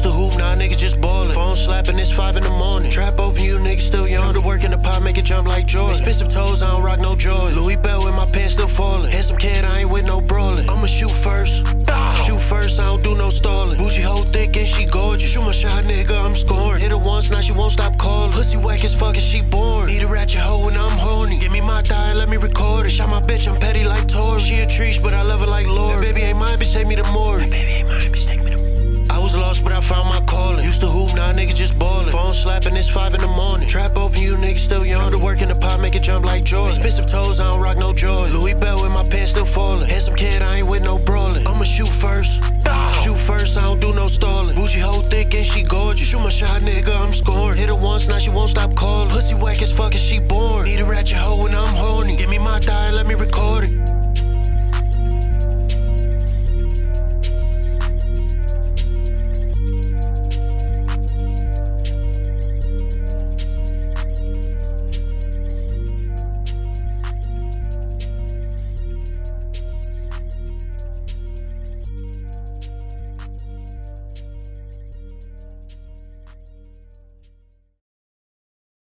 Used to hoop, now niggas just ballin'. Phone slapping, it's five in the morning. Trap open, you niggas still young. To work in the pot, make it jump like Jordan. Expensive toes, I don't rock no Jordan. Louis Bell with my pants still falling. Handsome kid, I ain't with no brawling. I'ma shoot first. Shoot first, I don't do no stalling. Bougie hoe thick and she gorgeous. Shoot my shot, nigga, I'm scoring. Hit her once, now she won't stop calling. Pussy whack as fuck and she born. Need a ratchet hoe when I'm horny. Give me my thigh and let me record it. Shot my bitch, I'm petty like Tory. She a treat, but I love her like Lord. That baby ain't mine, bitch, take me to Maury. Slapping, it's five in the morning. Trap open, you niggas still young. To work in the pot, make it jump like Jordan. Expensive toes, I don't rock no joy. Louis Bell with my pants still falling. Handsome kid, I ain't with no brawling. I'ma shoot first. Shoot first, I don't do no stalling. Bougie hoe thick and she gorgeous. Shoot my shot, nigga, I'm scoring. Hit her once, now she won't stop calling. Pussy whack as fuck and she